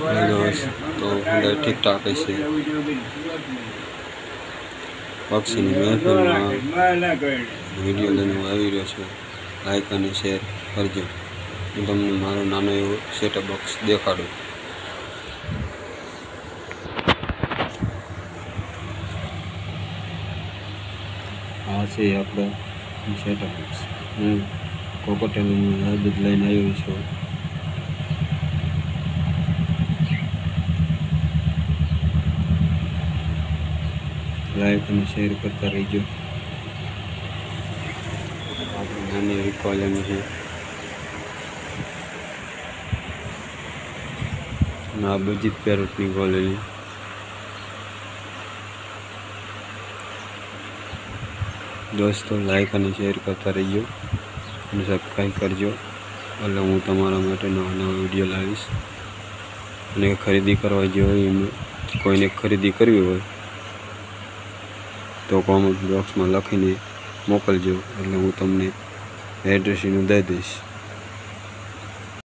તો અંદર ઠીકઠાક હશે. પક્ષીની મહેફિલમાં વીડિયો લઈને હું આવી રહ્યો છું. લાઈક અને શેર કરજો. હું તમને મારો નાનો એવો સેટઅપ બોક્સ દેખાડું. આ છે આપણો સેટઅપ બોક્સ હું કોકોટેલની યાદ લઈને આવ્યો છું. લાઈક અને શેર કરતા રહીજો આપણી નાની એવી કોલમ છે અને આ બધી પેરોટની કોલોની દોસ્તો લાઈક અને શેર કરતા રહીજો અને સબસ્ક્રાઈબ કરજો એટલે હું તમારા માટે નવા નવા વિડીયો લાવીશ અને ખરીદી કરવા જે હોય એમાં કોઈને ખરીદી કરવી હોય તો કોમેન્ટ બોક્સમાં લખીને મોકલજો એટલે હું તમને એડ્રેસ એનું દઈ દઈશ.